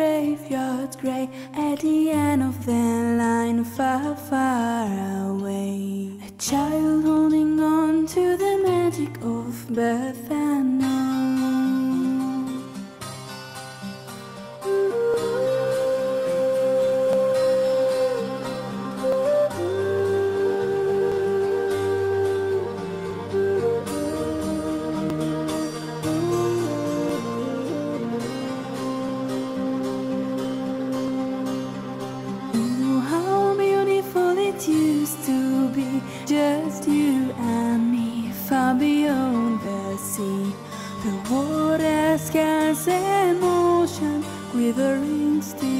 graveyard grey at the end of the line, far, far away. A child holding on to the magic of birth and quivering still.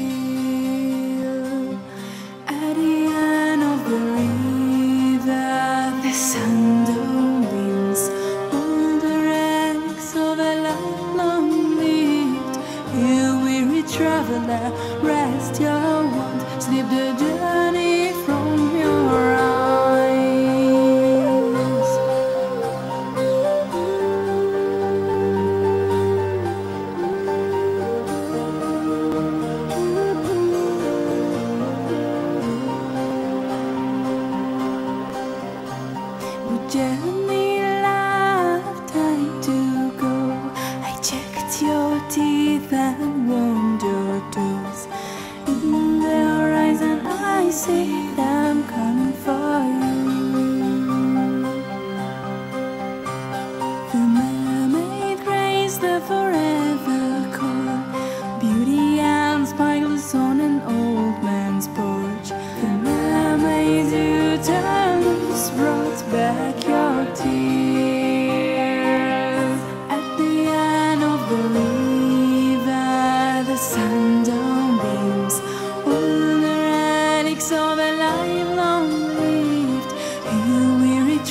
You need a to go? I checked your teeth and warmed your toes. In the horizon, I see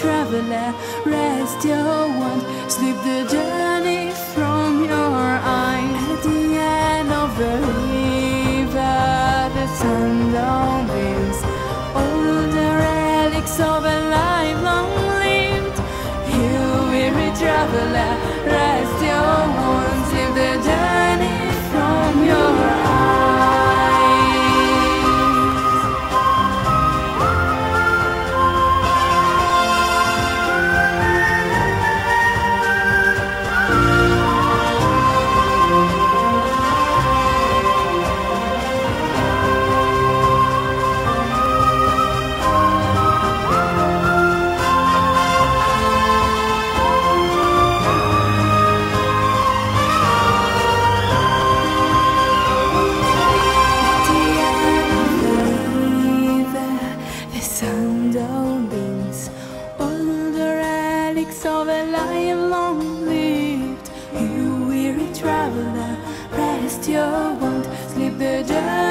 traveler, rest your wand, sleep the journey from your eyes. At the end of the river, the sundown beams. All the relics of a life long lived. You weary traveler, rest rest your want, sleep the journey.